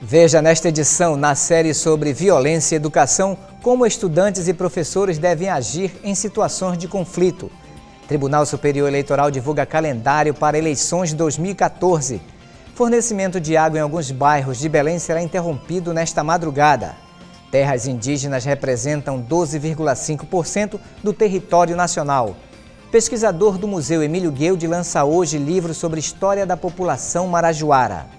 Veja nesta edição, na série sobre violência e educação, como estudantes e professores devem agir em situações de conflito. Tribunal Superior Eleitoral divulga calendário para eleições de 2014. Fornecimento de água em alguns bairros de Belém será interrompido nesta madrugada. Terras indígenas representam 12,5% do território nacional. Pesquisador do Museu Emílio Guilde lança hoje livro sobre história da população marajoara.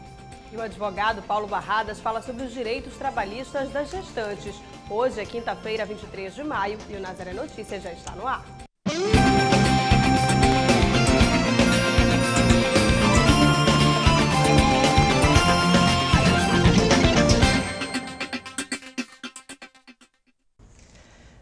E o advogado Paulo Barradas fala sobre os direitos trabalhistas das gestantes. Hoje é quinta-feira, 23 de maio, e o Nazaré Notícias já está no ar.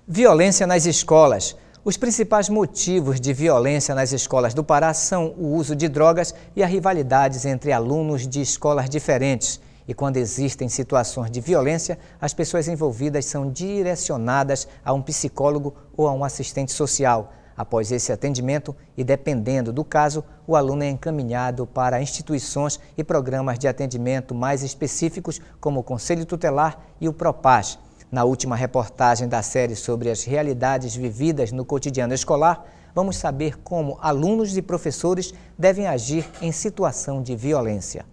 Violência nas escolas. Os principais motivos de violência nas escolas do Pará são o uso de drogas e as rivalidades entre alunos de escolas diferentes. E quando existem situações de violência, as pessoas envolvidas são direcionadas a um psicólogo ou a um assistente social. Após esse atendimento e dependendo do caso, o aluno é encaminhado para instituições e programas de atendimento mais específicos, como o Conselho Tutelar e o Propaz. Na última reportagem da série sobre as realidades vividas no cotidiano escolar, vamos saber como alunos e professores devem agir em situação de violência.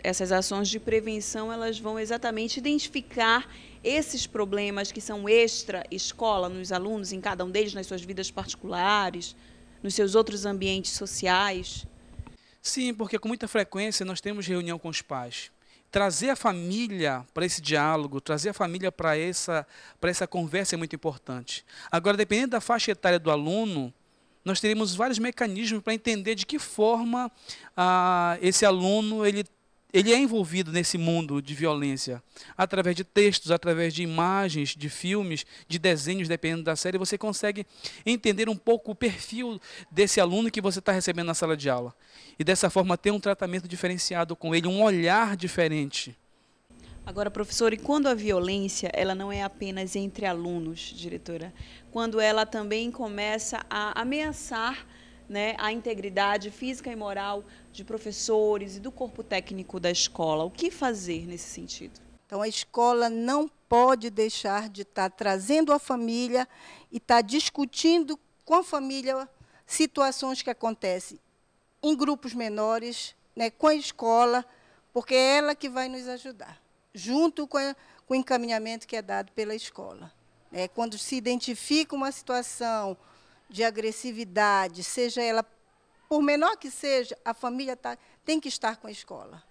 Essas ações de prevenção, elas vão exatamente identificar esses problemas que são extra escola nos alunos, em cada um deles, nas suas vidas particulares, nos seus outros ambientes sociais. Sim, porque com muita frequência nós temos reunião com os pais trazer a família para esse diálogo, trazer a família para essa, para essa conversa é muito importante. Agora, dependendo da faixa etária do aluno, nós teremos vários mecanismos para entender de que forma ah, esse aluno ele ele é envolvido nesse mundo de violência através de textos, através de imagens, de filmes, de desenhos, dependendo da série, você consegue entender um pouco o perfil desse aluno que você está recebendo na sala de aula. E dessa forma ter um tratamento diferenciado com ele, um olhar diferente. Agora, professor, e quando a violência ela não é apenas entre alunos, diretora, quando ela também começa a ameaçar né, a integridade física e moral de professores e do corpo técnico da escola. O que fazer nesse sentido? Então, a escola não pode deixar de estar trazendo a família e estar discutindo com a família situações que acontecem em grupos menores, né, com a escola, porque é ela que vai nos ajudar, junto com, a, com o encaminhamento que é dado pela escola. É, quando se identifica uma situação de agressividade, seja ela, por menor que seja, a família tá, tem que estar com a escola.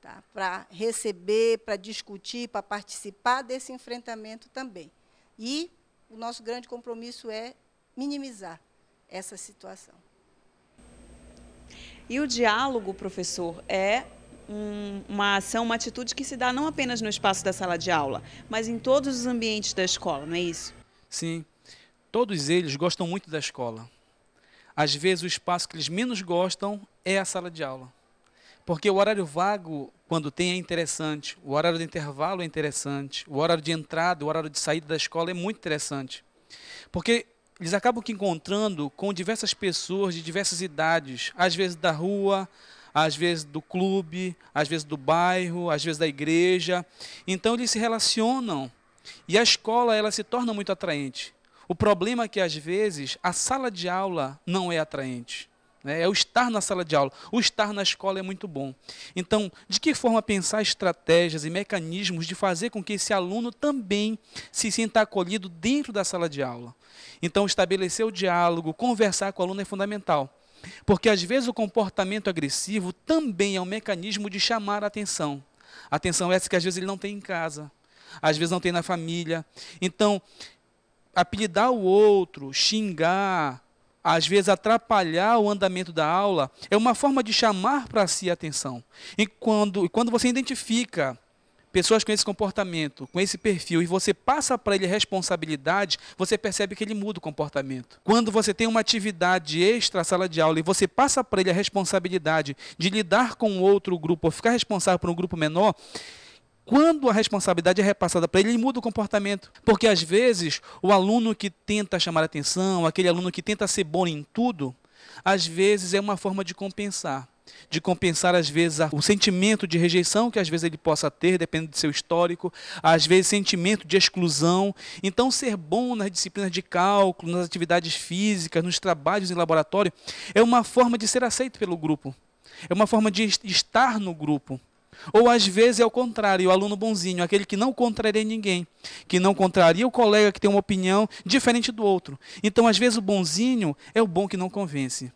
Tá? Para receber, para discutir, para participar desse enfrentamento também. E o nosso grande compromisso é minimizar essa situação. E o diálogo, professor, é um, uma ação, uma atitude que se dá não apenas no espaço da sala de aula, mas em todos os ambientes da escola, não é isso? Sim. Todos eles gostam muito da escola. Às vezes, o espaço que eles menos gostam é a sala de aula. Porque o horário vago, quando tem, é interessante. O horário de intervalo é interessante. O horário de entrada, o horário de saída da escola é muito interessante. Porque eles acabam que encontrando com diversas pessoas de diversas idades, às vezes da rua, às vezes do clube, às vezes do bairro, às vezes da igreja. Então eles se relacionam e a escola ela se torna muito atraente. O problema é que, às vezes, a sala de aula não é atraente. Né? É o estar na sala de aula. O estar na escola é muito bom. Então, de que forma pensar estratégias e mecanismos de fazer com que esse aluno também se sinta acolhido dentro da sala de aula? Então, estabelecer o diálogo, conversar com o aluno é fundamental. Porque, às vezes, o comportamento agressivo também é um mecanismo de chamar a atenção. Atenção essa que, às vezes, ele não tem em casa. Às vezes, não tem na família. Então, apelidar o outro, xingar, às vezes atrapalhar o andamento da aula, é uma forma de chamar para si a atenção. E quando, quando você identifica pessoas com esse comportamento, com esse perfil, e você passa para ele responsabilidade, você percebe que ele muda o comportamento. Quando você tem uma atividade extra sala de aula e você passa para ele a responsabilidade de lidar com outro grupo ou ficar responsável por um grupo menor, quando a responsabilidade é repassada para ele, ele muda o comportamento. Porque às vezes o aluno que tenta chamar atenção, aquele aluno que tenta ser bom em tudo, às vezes é uma forma de compensar. de compensar às vezes o sentimento de rejeição que às vezes ele possa ter, dependendo do seu histórico, às vezes sentimento de exclusão. Então, ser bom nas disciplinas de cálculo, nas atividades físicas, nos trabalhos em laboratório, é uma forma de ser aceito pelo grupo. É uma forma de estar no grupo. Ou às vezes é o contrário, o aluno bonzinho, aquele que não contraria ninguém, que não contraria o colega que tem uma opinião diferente do outro. Então, às vezes, o bonzinho é o bom que não convence.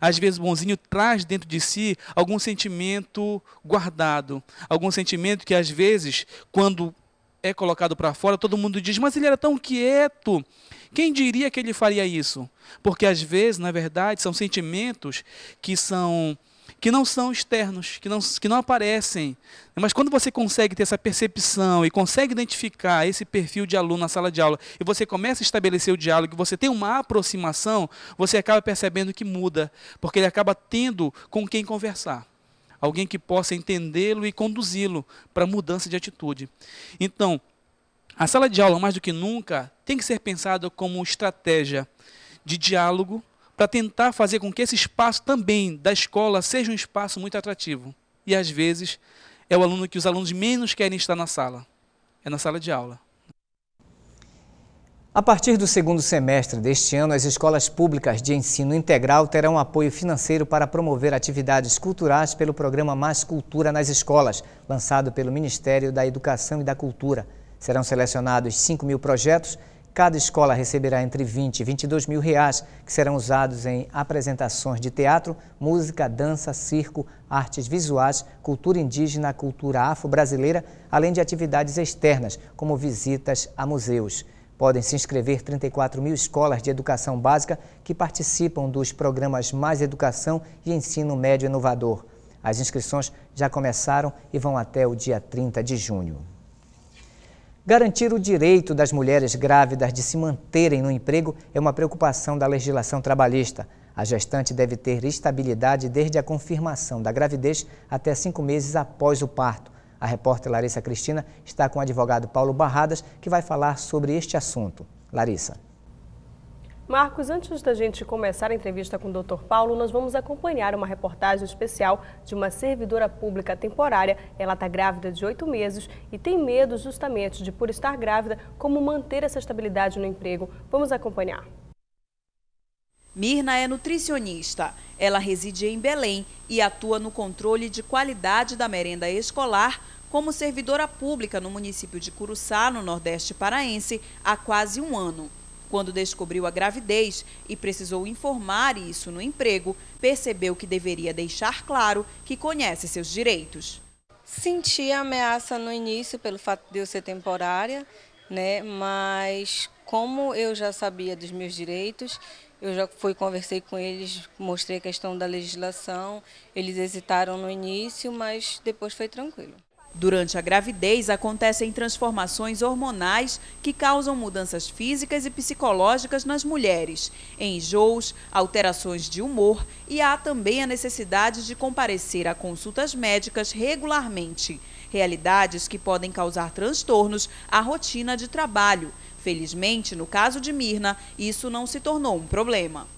Às vezes o bonzinho traz dentro de si algum sentimento guardado, algum sentimento que às vezes, quando é colocado para fora, todo mundo diz: Mas ele era tão quieto. Quem diria que ele faria isso? Porque às vezes, na verdade, são sentimentos que são que não são externos, que não, que não aparecem. Mas quando você consegue ter essa percepção e consegue identificar esse perfil de aluno na sala de aula e você começa a estabelecer o diálogo, você tem uma aproximação, você acaba percebendo que muda, porque ele acaba tendo com quem conversar. Alguém que possa entendê-lo e conduzi-lo para mudança de atitude. Então, a sala de aula, mais do que nunca, tem que ser pensada como estratégia de diálogo para tentar fazer com que esse espaço também da escola seja um espaço muito atrativo. E às vezes é o aluno que os alunos menos querem estar na sala, é na sala de aula. A partir do segundo semestre deste ano, as escolas públicas de ensino integral terão apoio financeiro para promover atividades culturais pelo programa Mais Cultura nas Escolas, lançado pelo Ministério da Educação e da Cultura. Serão selecionados 5 mil projetos Cada escola receberá entre 20 e 22 mil reais, que serão usados em apresentações de teatro, música, dança, circo, artes visuais, cultura indígena, cultura afro-brasileira, além de atividades externas, como visitas a museus. Podem se inscrever 34 mil escolas de educação básica que participam dos programas Mais Educação e Ensino Médio Inovador. As inscrições já começaram e vão até o dia 30 de junho. Garantir o direito das mulheres grávidas de se manterem no emprego é uma preocupação da legislação trabalhista. A gestante deve ter estabilidade desde a confirmação da gravidez até cinco meses após o parto. A repórter Larissa Cristina está com o advogado Paulo Barradas, que vai falar sobre este assunto. Larissa. Marcos, antes da gente começar a entrevista com o Dr. Paulo, nós vamos acompanhar uma reportagem especial de uma servidora pública temporária. Ela está grávida de oito meses e tem medo justamente de, por estar grávida, como manter essa estabilidade no emprego. Vamos acompanhar. Mirna é nutricionista. Ela reside em Belém e atua no controle de qualidade da merenda escolar como servidora pública no município de Curuçá, no Nordeste Paraense, há quase um ano. Quando descobriu a gravidez e precisou informar isso no emprego, percebeu que deveria deixar claro que conhece seus direitos. Senti a ameaça no início pelo fato de eu ser temporária, né? Mas como eu já sabia dos meus direitos, eu já fui conversei com eles, mostrei a questão da legislação. Eles hesitaram no início, mas depois foi tranquilo. Durante a gravidez, acontecem transformações hormonais que causam mudanças físicas e psicológicas nas mulheres, enjoos, alterações de humor e há também a necessidade de comparecer a consultas médicas regularmente, realidades que podem causar transtornos à rotina de trabalho. Felizmente, no caso de Mirna, isso não se tornou um problema.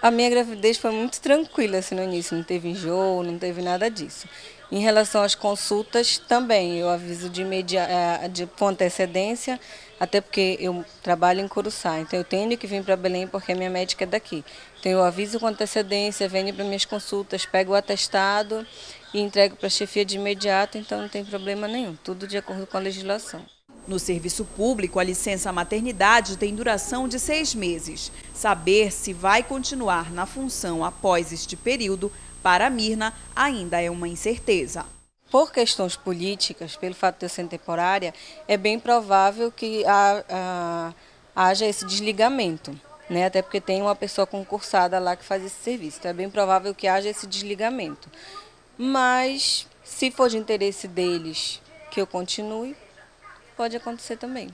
A minha gravidez foi muito tranquila assim, no início, não teve enjoo, não teve nada disso. Em relação às consultas, também eu aviso de, media, eh, de com antecedência, até porque eu trabalho em Curuçá, então eu tenho que vir para Belém porque a minha médica é daqui. Então eu aviso com antecedência, venho para minhas consultas, pego o atestado e entrego para a chefia de imediato, então não tem problema nenhum, tudo de acordo com a legislação. No serviço público, a licença maternidade tem duração de seis meses. Saber se vai continuar na função após este período, para a Mirna, ainda é uma incerteza. Por questões políticas, pelo fato de eu ser temporária, é bem provável que haja esse desligamento. Né? Até porque tem uma pessoa concursada lá que faz esse serviço. Então é bem provável que haja esse desligamento. Mas, se for de interesse deles que eu continue, pode acontecer também.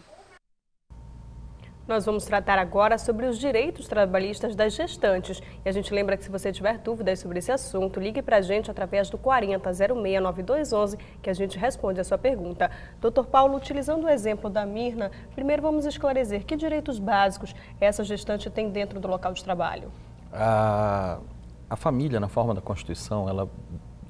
Nós vamos tratar agora sobre os direitos trabalhistas das gestantes. E a gente lembra que se você tiver dúvidas sobre esse assunto, ligue para a gente através do 40069211 que a gente responde a sua pergunta. Doutor Paulo, utilizando o exemplo da Mirna, primeiro vamos esclarecer que direitos básicos essa gestante tem dentro do local de trabalho. Ah, A família, na forma da Constituição, ela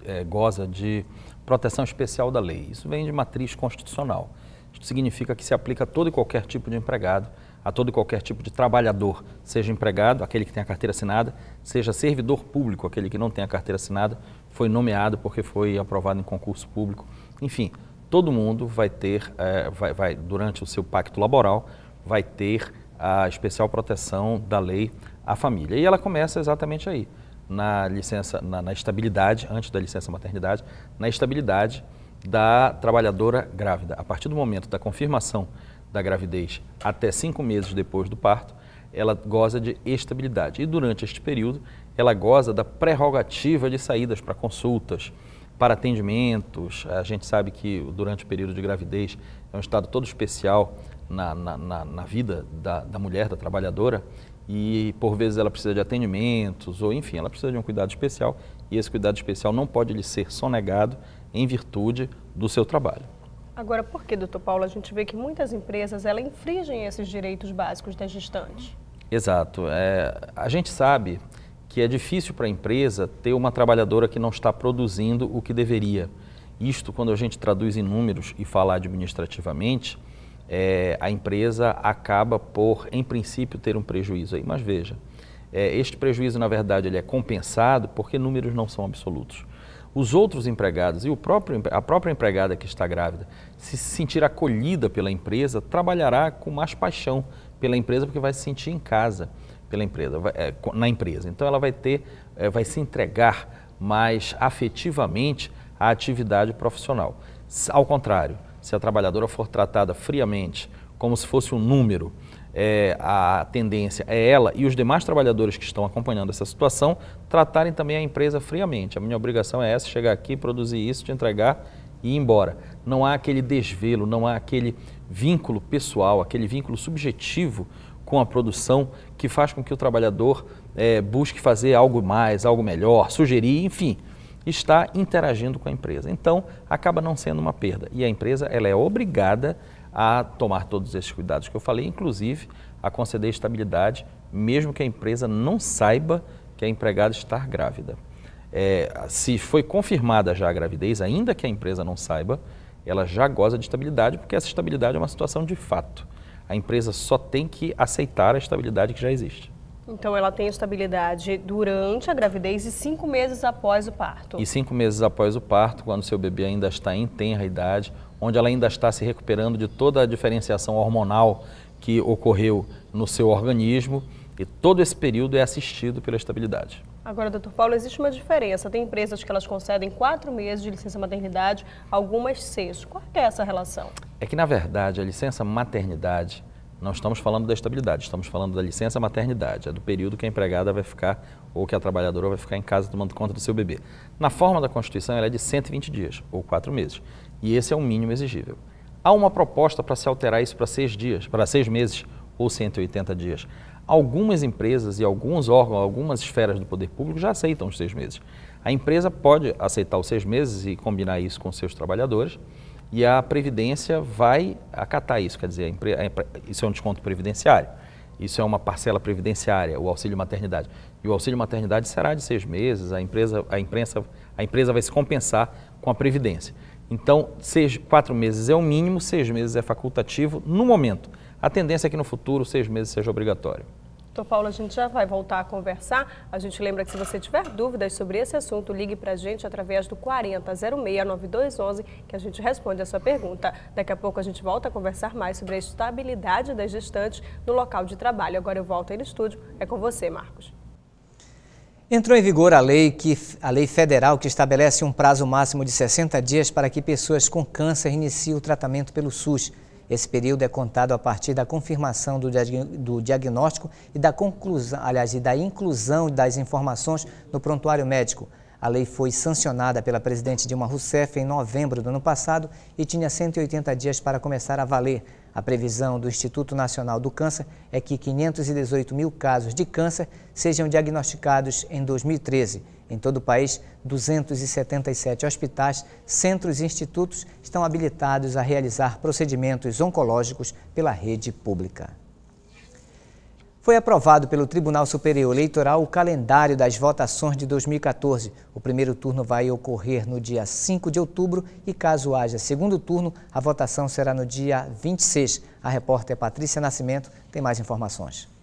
é, goza de proteção especial da lei. Isso vem de matriz constitucional. Isso significa que se aplica a todo e qualquer tipo de empregado, a todo e qualquer tipo de trabalhador, seja empregado, aquele que tem a carteira assinada, seja servidor público, aquele que não tem a carteira assinada, foi nomeado porque foi aprovado em concurso público. Enfim, todo mundo vai ter, é, vai, vai, durante o seu pacto laboral, vai ter a especial proteção da lei à família. E ela começa exatamente aí na licença, na, na estabilidade, antes da licença maternidade, na estabilidade da trabalhadora grávida. A partir do momento da confirmação da gravidez até cinco meses depois do parto, ela goza de estabilidade. E durante este período, ela goza da prerrogativa de saídas para consultas, para atendimentos. A gente sabe que durante o período de gravidez é um estado todo especial na, na, na, na vida da, da mulher, da trabalhadora, e por vezes ela precisa de atendimentos, ou enfim, ela precisa de um cuidado especial, e esse cuidado especial não pode lhe ser sonegado em virtude do seu trabalho. Agora, por que, doutor Paulo, a gente vê que muitas empresas ela infringem esses direitos básicos da gestante? Exato. É, a gente sabe que é difícil para a empresa ter uma trabalhadora que não está produzindo o que deveria. Isto, quando a gente traduz em números e fala administrativamente, é, a empresa acaba por, em princípio, ter um prejuízo aí. Mas veja, é, este prejuízo, na verdade, ele é compensado porque números não são absolutos. Os outros empregados e próprio, a própria empregada que está grávida, se sentir acolhida pela empresa, trabalhará com mais paixão pela empresa porque vai se sentir em casa pela empresa, é, na empresa. Então ela vai ter, é, vai se entregar mais afetivamente à atividade profissional. Ao contrário, se a trabalhadora for tratada friamente, como se fosse um número, é, a tendência é ela e os demais trabalhadores que estão acompanhando essa situação tratarem também a empresa friamente. A minha obrigação é essa, chegar aqui, produzir isso, te entregar e ir embora. Não há aquele desvelo, não há aquele vínculo pessoal, aquele vínculo subjetivo com a produção que faz com que o trabalhador é, busque fazer algo mais, algo melhor, sugerir, enfim está interagindo com a empresa. Então, acaba não sendo uma perda. E a empresa ela é obrigada a tomar todos esses cuidados que eu falei, inclusive a conceder estabilidade, mesmo que a empresa não saiba que a empregada está grávida. É, se foi confirmada já a gravidez, ainda que a empresa não saiba, ela já goza de estabilidade, porque essa estabilidade é uma situação de fato. A empresa só tem que aceitar a estabilidade que já existe. Então ela tem estabilidade durante a gravidez e cinco meses após o parto. E cinco meses após o parto, quando seu bebê ainda está em tenra idade, onde ela ainda está se recuperando de toda a diferenciação hormonal que ocorreu no seu organismo, e todo esse período é assistido pela estabilidade. Agora, doutor Paulo, existe uma diferença. Tem empresas que elas concedem quatro meses de licença maternidade, algumas seis. Qual é essa relação? É que, na verdade, a licença maternidade não estamos falando da estabilidade, estamos falando da licença maternidade, é do período que a empregada vai ficar ou que a trabalhadora vai ficar em casa tomando conta do seu bebê. Na forma da Constituição, ela é de 120 dias, ou quatro meses, e esse é o mínimo exigível. Há uma proposta para se alterar isso para seis dias, para seis meses ou 180 dias. Algumas empresas e alguns órgãos, algumas esferas do poder público já aceitam os seis meses. A empresa pode aceitar os seis meses e combinar isso com seus trabalhadores, e a Previdência vai acatar isso, quer dizer, isso é um desconto previdenciário, isso é uma parcela previdenciária, o auxílio maternidade. E o auxílio maternidade será de seis meses, a, empresa, a, imprensa, a empresa vai se compensar com a Previdência. Então, seis, quatro meses é o mínimo, seis meses é facultativo no momento. A tendência é que no futuro seis meses seja obrigatório. Doutor Paulo, a gente já vai voltar a conversar. A gente lembra que se você tiver dúvidas sobre esse assunto, ligue para a gente através do 40069211 que a gente responde a sua pergunta. Daqui a pouco a gente volta a conversar mais sobre a estabilidade das gestantes no local de trabalho. Agora eu volto aí no estúdio. É com você, Marcos. Entrou em vigor a lei, que, a lei federal que estabelece um prazo máximo de 60 dias para que pessoas com câncer iniciem o tratamento pelo SUS. Esse período é contado a partir da confirmação do, do diagnóstico e da conclusão, aliás, e da inclusão das informações no prontuário médico. A lei foi sancionada pela presidente Dilma Rousseff em novembro do ano passado e tinha 180 dias para começar a valer. A previsão do Instituto Nacional do Câncer é que 518 mil casos de câncer sejam diagnosticados em 2013. Em todo o país, 277 hospitais, centros e institutos estão habilitados a realizar procedimentos oncológicos pela rede pública. Foi aprovado pelo Tribunal Superior Eleitoral o calendário das votações de 2014. O primeiro turno vai ocorrer no dia 5 de outubro e, caso haja segundo turno, a votação será no dia 26. A repórter Patrícia Nascimento tem mais informações.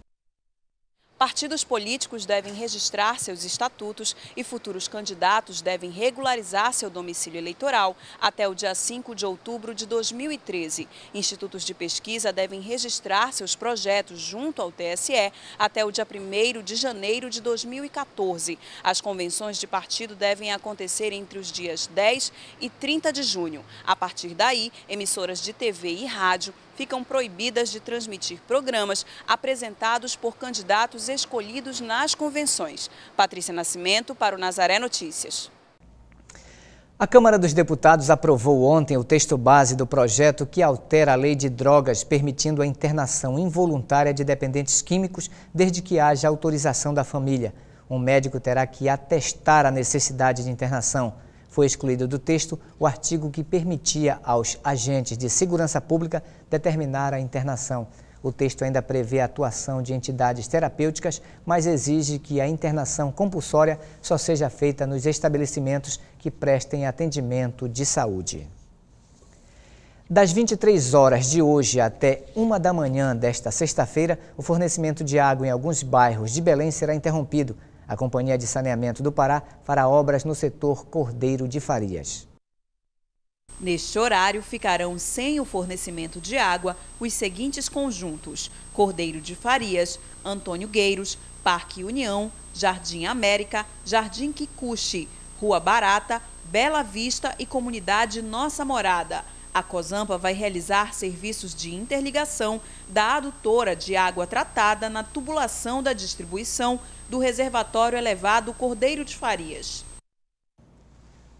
Partidos políticos devem registrar seus estatutos e futuros candidatos devem regularizar seu domicílio eleitoral até o dia 5 de outubro de 2013. Institutos de pesquisa devem registrar seus projetos junto ao TSE até o dia 1 de janeiro de 2014. As convenções de partido devem acontecer entre os dias 10 e 30 de junho. A partir daí, emissoras de TV e rádio ficam proibidas de transmitir programas apresentados por candidatos escolhidos nas convenções. Patrícia Nascimento para o Nazaré Notícias. A Câmara dos Deputados aprovou ontem o texto base do projeto que altera a lei de drogas, permitindo a internação involuntária de dependentes químicos desde que haja autorização da família. Um médico terá que atestar a necessidade de internação. Foi excluído do texto o artigo que permitia aos agentes de segurança pública determinar a internação. O texto ainda prevê a atuação de entidades terapêuticas, mas exige que a internação compulsória só seja feita nos estabelecimentos que prestem atendimento de saúde. Das 23 horas de hoje até 1 da manhã desta sexta-feira, o fornecimento de água em alguns bairros de Belém será interrompido. A Companhia de Saneamento do Pará fará obras no setor Cordeiro de Farias. Neste horário, ficarão sem o fornecimento de água os seguintes conjuntos: Cordeiro de Farias, Antônio Gueiros, Parque União, Jardim América, Jardim Kikuchi, Rua Barata, Bela Vista e Comunidade Nossa Morada. A Cosampa vai realizar serviços de interligação da adutora de água tratada na tubulação da distribuição do reservatório elevado Cordeiro de Farias.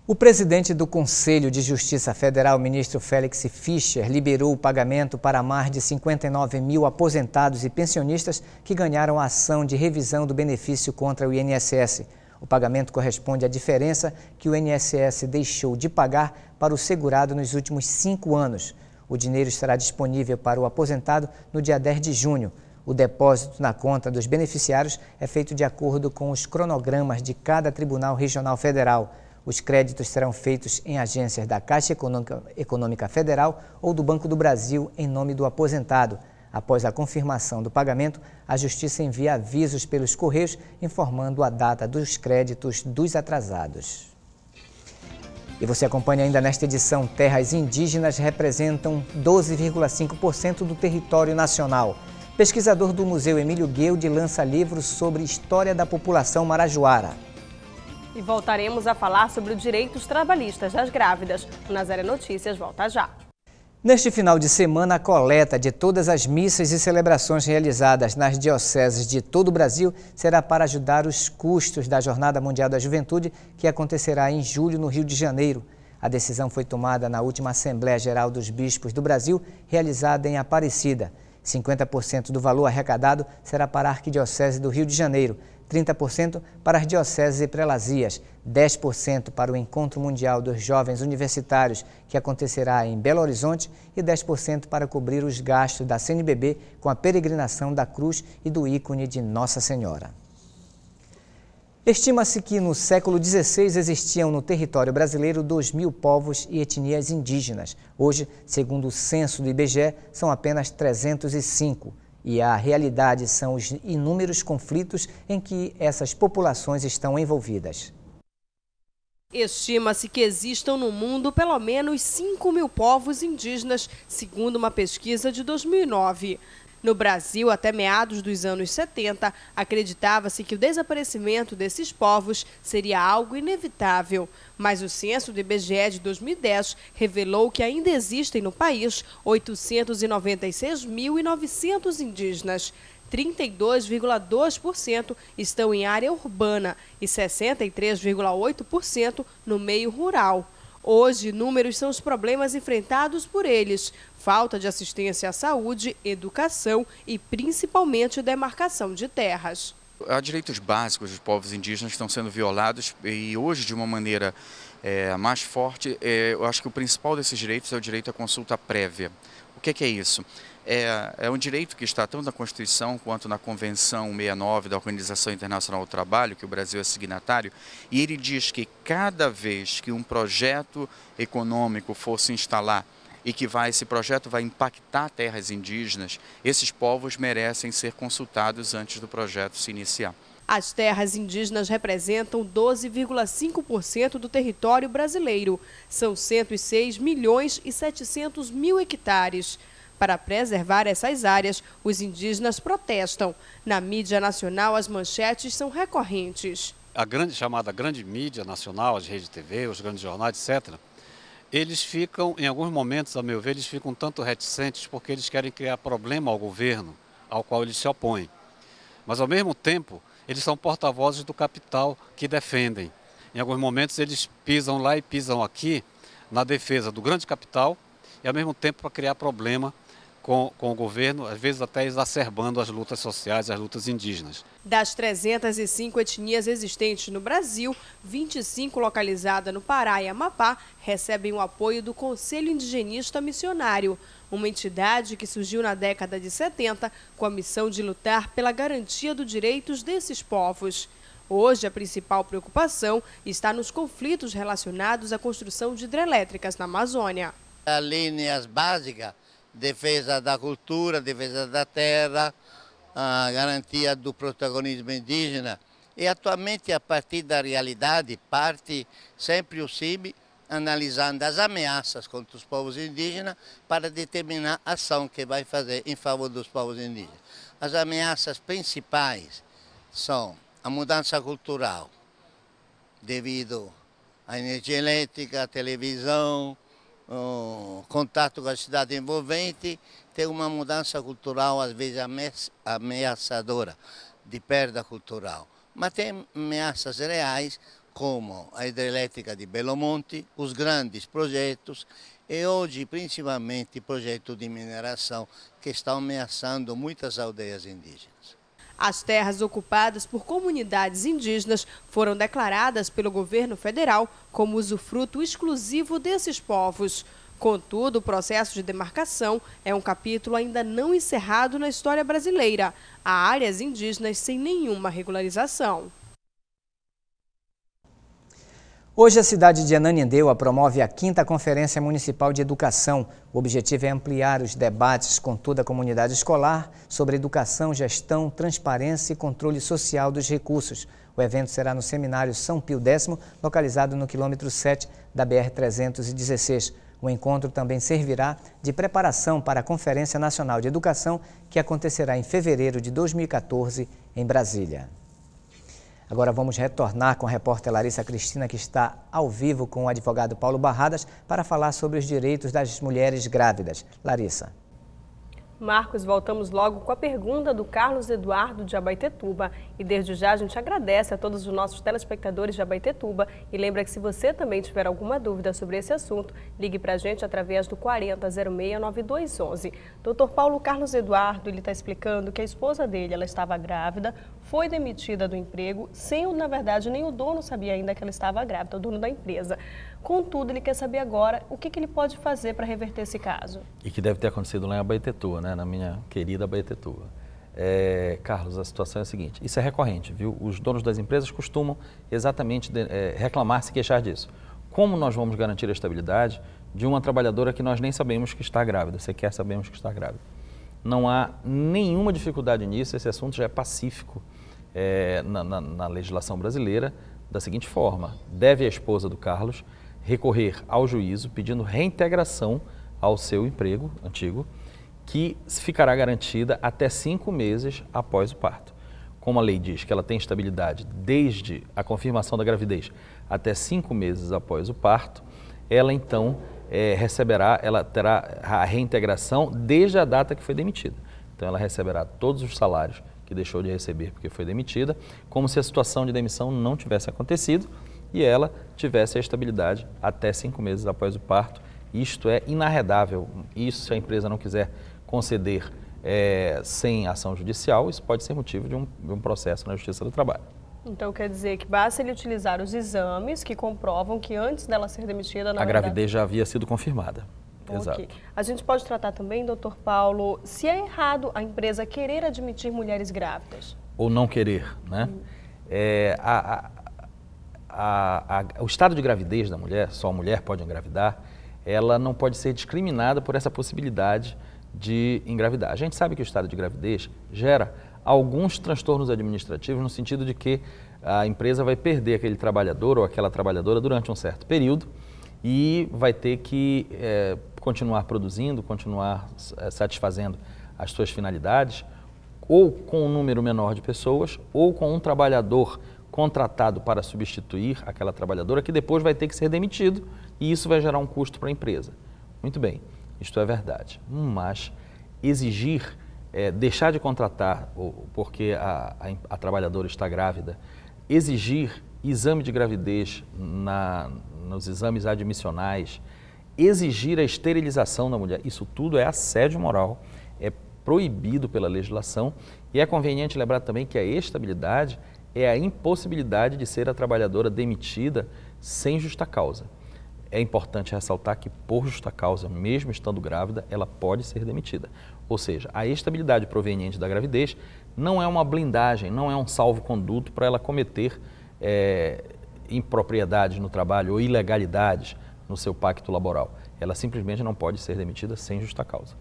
O presidente do Conselho de Justiça Federal, ministro Félix Fischer, liberou o pagamento para mais de 59 mil aposentados e pensionistas que ganharam a ação de revisão do benefício contra o INSS. O pagamento corresponde à diferença que o INSS deixou de pagar para o segurado nos últimos cinco anos. O dinheiro estará disponível para o aposentado no dia 10 de junho. O depósito na conta dos beneficiários é feito de acordo com os cronogramas de cada Tribunal Regional Federal. Os créditos serão feitos em agências da Caixa Econômica Federal ou do Banco do Brasil em nome do aposentado. Após a confirmação do pagamento, a Justiça envia avisos pelos Correios informando a data dos créditos dos atrasados. E você acompanha ainda nesta edição: terras indígenas representam 12,5% do território nacional. Pesquisador do Museu Emílio Guilde lança livros sobre história da população marajoara. E voltaremos a falar sobre os direitos trabalhistas das grávidas. O Nazaré Notícias volta já. Neste final de semana, a coleta de todas as missas e celebrações realizadas nas dioceses de todo o Brasil será para ajudar os custos da Jornada Mundial da Juventude, que acontecerá em julho no Rio de Janeiro. A decisão foi tomada na última Assembleia Geral dos Bispos do Brasil, realizada em Aparecida. 50% do valor arrecadado será para a Arquidiocese do Rio de Janeiro, 30% para as dioceses e prelazias, 10% para o Encontro Mundial dos Jovens Universitários, que acontecerá em Belo Horizonte, e 10% para cobrir os gastos da CNBB com a peregrinação da cruz e do ícone de Nossa Senhora. Estima-se que no século XVI existiam no território brasileiro 2 mil povos e etnias indígenas. Hoje, segundo o censo do IBGE, são apenas 305. E a realidade são os inúmeros conflitos em que essas populações estão envolvidas. Estima-se que existam no mundo pelo menos 5 mil povos indígenas, segundo uma pesquisa de 2009. No Brasil, até meados dos anos 70, acreditava-se que o desaparecimento desses povos seria algo inevitável. Mas o censo do IBGE de 2010 revelou que ainda existem no país 896.900 indígenas. 32,2% estão em área urbana e 63,8% no meio rural. Hoje, números são os problemas enfrentados por eles: falta de assistência à saúde, educação e principalmente demarcação de terras. Há direitos básicos dos povos indígenas estão sendo violados e hoje, de uma maneira é, mais forte, é, eu acho que o principal desses direitos é o direito à consulta prévia. O que, que é isso? É, é, um direito que está tanto na Constituição quanto na Convenção 69 da Organização Internacional do Trabalho, que o Brasil é signatário, e ele diz que cada vez que um projeto econômico for se instalar e que vai, esse projeto vai impactar terras indígenas, esses povos merecem ser consultados antes do projeto se iniciar. As terras indígenas representam 12,5% do território brasileiro. São 106 milhões e 700 mil hectares. Para preservar essas áreas, os indígenas protestam. Na mídia nacional, as manchetes são recorrentes. A grande chamada grande mídia nacional, as redes de TV, os grandes jornais, etc., eles ficam, em alguns momentos, a meu ver, eles ficam tanto reticentes porque eles querem criar problema ao governo ao qual eles se opõem. Mas, ao mesmo tempo, eles são porta-vozes do capital que defendem. Em alguns momentos eles pisam lá e pisam aqui na defesa do grande capital e ao mesmo tempo para criar problema com, com o governo, às vezes até exacerbando as lutas sociais, as lutas indígenas. Das 305 etnias existentes no Brasil, 25 localizadas no Pará e Amapá recebem o apoio do Conselho Indigenista Missionário, uma entidade que surgiu na década de 70 com a missão de lutar pela garantia dos direitos desses povos. Hoje, a principal preocupação está nos conflitos relacionados à construção de hidrelétricas na Amazônia. As linhas básicas defesa da cultura, defesa da terra, a garantia do protagonismo indígena. E atualmente, a partir da realidade, parte sempre o CIB analisando as ameaças contra os povos indígenas para determinar a ação que vai fazer em favor dos povos indígenas. As ameaças principais são a mudança cultural, devido à energia elétrica, à televisão, contato com a cidade envolvente, tem uma mudança cultural, às vezes ameaçadora, de perda cultural. Mas tem ameaças reais, como a hidrelétrica de Belo Monte, os grandes projetos e hoje principalmente projeto de mineração que estão ameaçando muitas aldeias indígenas. As terras ocupadas por comunidades indígenas foram declaradas pelo governo federal como usufruto exclusivo desses povos. Contudo, o processo de demarcação é um capítulo ainda não encerrado na história brasileira. Há áreas indígenas sem nenhuma regularização. Hoje, a cidade de Ananindeua promove a quinta Conferência Municipal de Educação. O objetivo é ampliar os debates com toda a comunidade escolar sobre educação, gestão, transparência e controle social dos recursos. O evento será no Seminário São Pio X, localizado no quilômetro 7 da BR-316. O encontro também servirá de preparação para a Conferência Nacional de Educação, que acontecerá em fevereiro de 2014 em Brasília. Agora vamos retornar com a repórter Larissa Cristina, que está ao vivo com o advogado Paulo Barradas, para falar sobre os direitos das mulheres grávidas. Larissa. Marcos, voltamos logo com a pergunta do Carlos Eduardo de Abaitetuba. E desde já a gente agradece a todos os nossos telespectadores de Abaitetuba e lembra que se você também tiver alguma dúvida sobre esse assunto, ligue para a gente através do 40069211. Doutor Paulo Carlos Eduardo, ele está explicando que a esposa dele, ela estava grávida, foi demitida do emprego, sem, na verdade, nem o dono sabia ainda que ela estava grávida, o dono da empresa. Contudo, ele quer saber agora o que, que ele pode fazer para reverter esse caso. E que deve ter acontecido lá em Abaetetua, né? na minha querida Abaetetua. É, Carlos, a situação é a seguinte, isso é recorrente, viu? Os donos das empresas costumam exatamente de, é, reclamar, se queixar disso. Como nós vamos garantir a estabilidade de uma trabalhadora que nós nem sabemos que está grávida, sequer sabemos que está grávida? Não há nenhuma dificuldade nisso, esse assunto já é pacífico é, na, na, na legislação brasileira da seguinte forma: deve a esposa do Carlos recorrer ao juízo pedindo reintegração ao seu emprego antigo, que ficará garantida até cinco meses após o parto. Como a lei diz que ela tem estabilidade desde a confirmação da gravidez até cinco meses após o parto, ela então é, receberá, ela terá a reintegração desde a data que foi demitida. Então ela receberá todos os salários que deixou de receber porque foi demitida, como se a situação de demissão não tivesse acontecido e ela tivesse a estabilidade até cinco meses após o parto. Isto é inarredável. Isso, se a empresa não quiser conceder é, sem ação judicial, isso pode ser motivo de um, de um processo na Justiça do Trabalho. Então quer dizer que basta ele utilizar os exames que comprovam que antes dela ser demitida, a verdade... gravidez já havia sido confirmada. Exato. Ok. A gente pode tratar também, doutor Paulo, se é errado a empresa querer admitir mulheres grávidas. Ou não querer, né? É, a, a, a, o estado de gravidez da mulher, só a mulher pode engravidar, ela não pode ser discriminada por essa possibilidade de engravidar. A gente sabe que o estado de gravidez gera alguns transtornos administrativos no sentido de que a empresa vai perder aquele trabalhador ou aquela trabalhadora durante um certo período e vai ter que é, continuar produzindo, continuar é, satisfazendo as suas finalidades, ou com um número menor de pessoas, ou com um trabalhador contratado para substituir aquela trabalhadora que depois vai ter que ser demitido e isso vai gerar um custo para a empresa. Muito bem, isto é verdade. Mas exigir, é, deixar de contratar porque a, a, a, trabalhadora está grávida, exigir exame de gravidez na, nos exames admissionais, exigir a esterilização da mulher, isso tudo é assédio moral, é proibido pela legislação e é conveniente lembrar também que a estabilidade é a impossibilidade de ser a trabalhadora demitida sem justa causa. É importante ressaltar que, por justa causa, mesmo estando grávida, ela pode ser demitida. Ou seja, a estabilidade proveniente da gravidez não é uma blindagem, não é um salvo-conduto para ela cometer é, impropriedades no trabalho ou ilegalidades no seu pacto laboral. Ela simplesmente não pode ser demitida sem justa causa.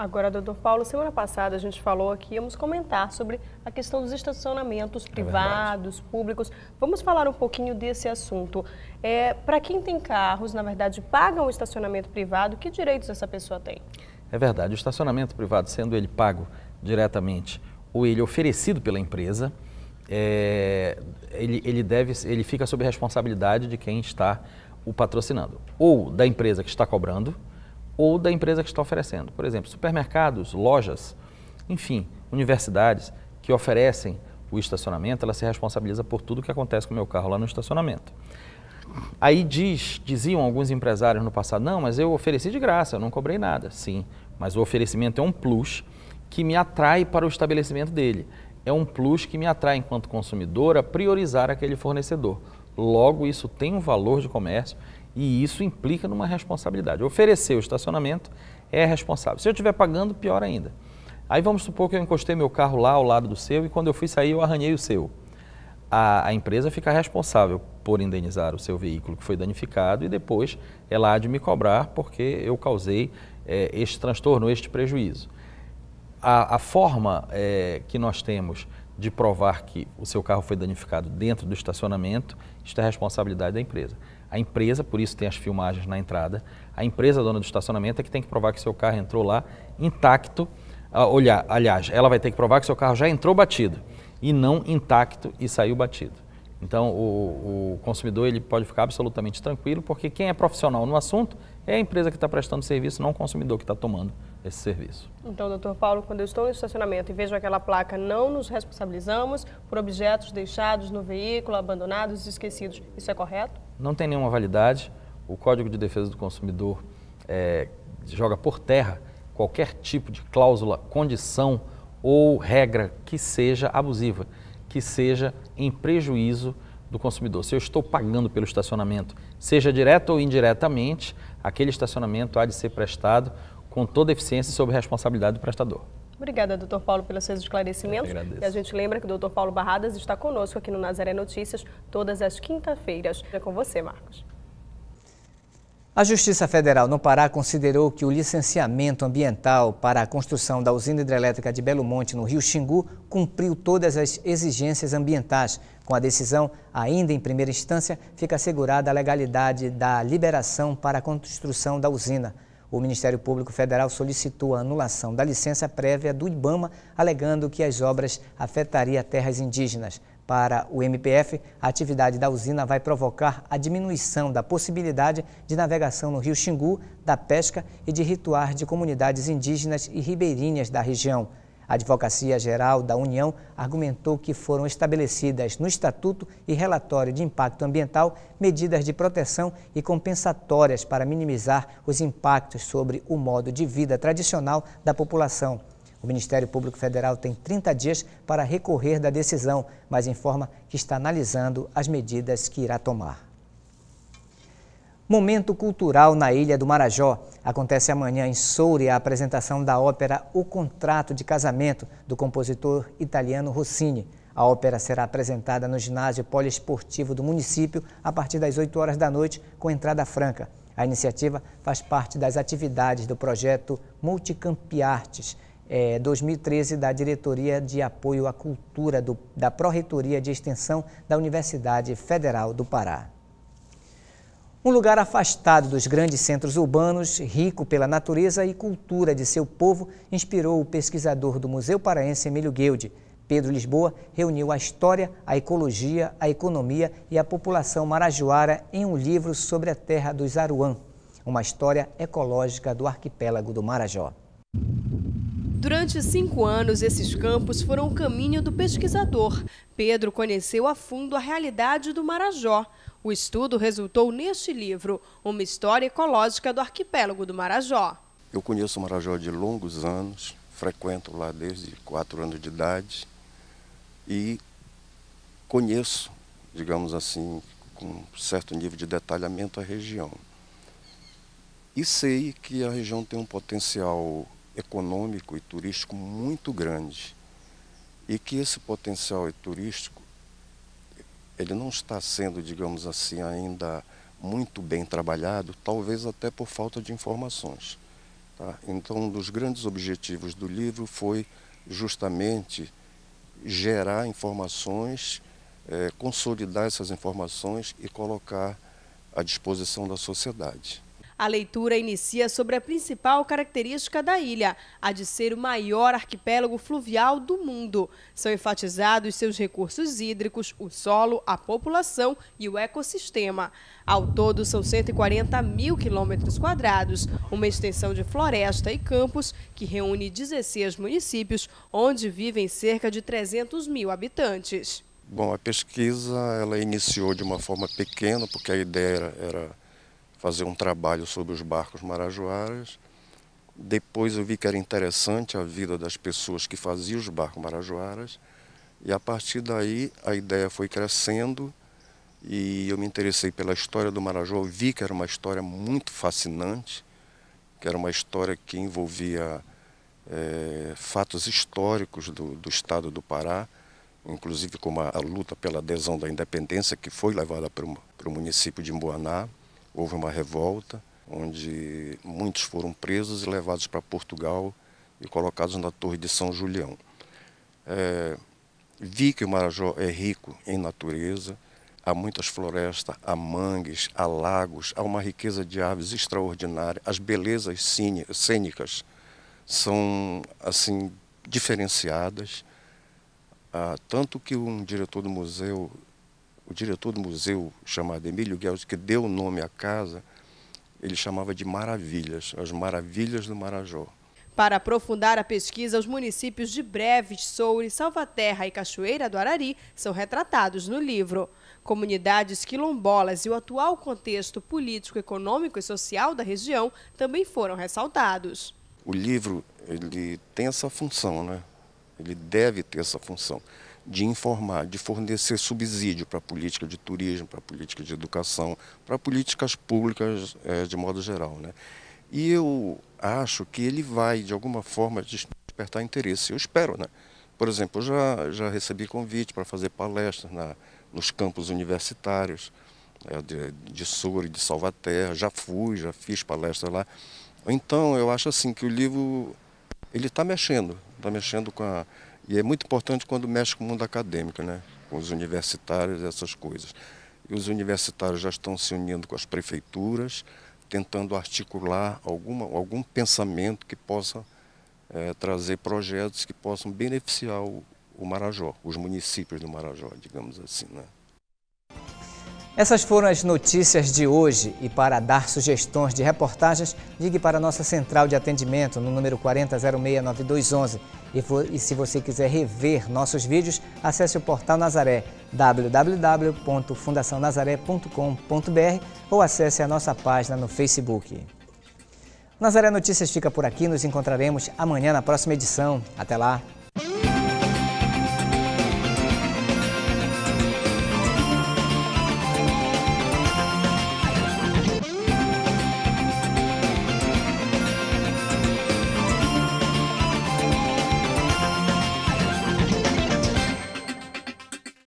Agora, doutor Paulo, semana passada a gente falou aqui, íamos comentar sobre a questão dos estacionamentos é privados, é públicos. Vamos falar um pouquinho desse assunto. É, Para quem tem carros, na verdade, pagam o estacionamento privado, que direitos essa pessoa tem? É verdade, o estacionamento privado, sendo ele pago diretamente ou ele oferecido pela empresa, é, ele, ele, deve, ele fica sob responsabilidade de quem está o patrocinando, ou da empresa que está cobrando, ou da empresa que está oferecendo. Por exemplo, supermercados, lojas, enfim, universidades que oferecem o estacionamento, ela se responsabiliza por tudo que acontece com o meu carro lá no estacionamento. Aí diz, diziam alguns empresários no passado, não, mas eu ofereci de graça, eu não cobrei nada. Sim, mas o oferecimento é um plus que me atrai para o estabelecimento dele. É um plus que me atrai enquanto consumidor a priorizar aquele fornecedor. Logo, isso tem um valor de comércio e isso implica numa responsabilidade. Oferecer o estacionamento é responsável. Se eu estiver pagando, pior ainda. Aí vamos supor que eu encostei meu carro lá ao lado do seu e quando eu fui sair eu arranhei o seu. A, a, empresa fica responsável por indenizar o seu veículo que foi danificado e depois ela há de me cobrar porque eu causei é, este transtorno, este prejuízo. A, a forma é, que nós temos de provar que o seu carro foi danificado dentro do estacionamento, isto é responsabilidade da empresa. A empresa, por isso tem as filmagens na entrada, a empresa dona do estacionamento é que tem que provar que seu carro entrou lá intacto. Ah, olhar, aliás, ela vai ter que provar que seu carro já entrou batido e não intacto e saiu batido. Então, o, o, consumidor ele pode ficar absolutamente tranquilo, porque quem é profissional no assunto é a empresa que está prestando serviço, não o consumidor que está tomando esse serviço. Então, doutor Paulo, quando eu estou no estacionamento e vejo aquela placa, não nos responsabilizamos por objetos deixados no veículo, abandonados, esquecidos. Isso é correto? Não tem nenhuma validade. O Código de Defesa do Consumidor é, joga por terra qualquer tipo de cláusula, condição ou regra que seja abusiva que seja em prejuízo do consumidor. Se eu estou pagando pelo estacionamento, seja direto ou indiretamente, aquele estacionamento há de ser prestado com toda eficiência e sob responsabilidade do prestador. Obrigada, doutor Paulo, pelos seus esclarecimentos. E a gente lembra que o doutor Paulo Barradas está conosco aqui no Nazaré Notícias todas as quinta-feiras. É com você, Marcos. A Justiça Federal no Pará considerou que o licenciamento ambiental para a construção da usina hidrelétrica de Belo Monte, no Rio Xingu, cumpriu todas as exigências ambientais. Com a decisão, ainda em primeira instância, fica assegurada a legalidade da liberação para a construção da usina. O Ministério Público Federal solicitou a anulação da licença prévia do IBAMA, alegando que as obras afetariam terras indígenas. Para o MPF, a atividade da usina vai provocar a diminuição da possibilidade de navegação no rio Xingu, da pesca e de rituar de comunidades indígenas e ribeirinhas da região. A Advocacia Geral da União argumentou que foram estabelecidas no Estatuto e Relatório de Impacto Ambiental medidas de proteção e compensatórias para minimizar os impactos sobre o modo de vida tradicional da população. O Ministério Público Federal tem 30 dias para recorrer da decisão, mas informa que está analisando as medidas que irá tomar. Momento Cultural na Ilha do Marajó. Acontece amanhã em Soure a apresentação da ópera O Contrato de Casamento, do compositor italiano Rossini. A ópera será apresentada no ginásio poliesportivo do município a partir das 8 horas da noite, com entrada franca. A iniciativa faz parte das atividades do projeto Multicampiartes é, 2013 da Diretoria de Apoio à Cultura do, da Pró-Reitoria de Extensão da Universidade Federal do Pará. Um lugar afastado dos grandes centros urbanos, rico pela natureza e cultura de seu povo, inspirou o pesquisador do Museu Paraense Emílio Guilde. Pedro Lisboa reuniu a história, a ecologia, a economia e a população marajoara em um livro sobre a terra dos Aruã, uma história ecológica do arquipélago do Marajó. Durante cinco anos, esses campos foram o caminho do pesquisador. Pedro conheceu a fundo a realidade do Marajó, o estudo resultou neste livro, Uma História Ecológica do Arquipélago do Marajó. Eu conheço o Marajó de longos anos, frequento lá desde quatro anos de idade e conheço, digamos assim, com certo nível de detalhamento a região. E sei que a região tem um potencial econômico e turístico muito grande e que esse potencial turístico ele não está sendo, digamos assim, ainda muito bem trabalhado, talvez até por falta de informações. Tá? Então, um dos grandes objetivos do livro foi justamente gerar informações, é, consolidar essas informações e colocar à disposição da sociedade. A leitura inicia sobre a principal característica da ilha, a de ser o maior arquipélago fluvial do mundo. São enfatizados seus recursos hídricos, o solo, a população e o ecossistema. Ao todo, são 140 mil quilômetros quadrados, uma extensão de floresta e campos que reúne 16 municípios, onde vivem cerca de 300 mil habitantes. Bom, a pesquisa ela iniciou de uma forma pequena, porque a ideia era fazer um trabalho sobre os barcos marajoaras. Depois eu vi que era interessante a vida das pessoas que faziam os barcos marajoaras. E a partir daí a ideia foi crescendo e eu me interessei pela história do Marajó. vi que era uma história muito fascinante, que era uma história que envolvia é, fatos históricos do, do estado do Pará, inclusive como a, a, luta pela adesão da independência, que foi levada para o município de Imbuaná houve uma revolta onde muitos foram presos e levados para Portugal e colocados na Torre de São Julião. É, vi que o Marajó é rico em natureza, há muitas florestas, há mangues, há lagos, há uma riqueza de aves extraordinária, as belezas cênicas são assim diferenciadas, ah, tanto que um diretor do museu o diretor do museu, chamado Emílio Guedes, que deu o nome à casa, ele chamava de Maravilhas, as Maravilhas do Marajó. Para aprofundar a pesquisa, os municípios de Breves, Soure, Salvaterra e Cachoeira do Arari são retratados no livro. Comunidades quilombolas e o atual contexto político, econômico e social da região também foram ressaltados. O livro ele tem essa função, né? Ele deve ter essa função de informar, de fornecer subsídio para a política de turismo, para a política de educação, para políticas públicas é, de modo geral. Né? E eu acho que ele vai, de alguma forma, despertar interesse. Eu espero, né? Por exemplo, eu já, já recebi convite para fazer palestras na, nos campos universitários é, de, de Soura e de Salvaterra. Já fui, já fiz palestras lá. Então, eu acho assim que o livro ele está mexendo, está mexendo com a e é muito importante quando mexe com o mundo acadêmico, né? com os universitários, essas coisas. E os universitários já estão se unindo com as prefeituras, tentando articular alguma, algum pensamento que possa é, trazer projetos que possam beneficiar o, o Marajó, os municípios do Marajó, digamos assim. Né? Essas foram as notícias de hoje e para dar sugestões de reportagens, ligue para a nossa central de atendimento no número 40069211. E, e se você quiser rever nossos vídeos, acesse o portal Nazaré www.fundacionazaré.com.br ou acesse a nossa página no Facebook. Nazaré Notícias fica por aqui, nos encontraremos amanhã na próxima edição. Até lá!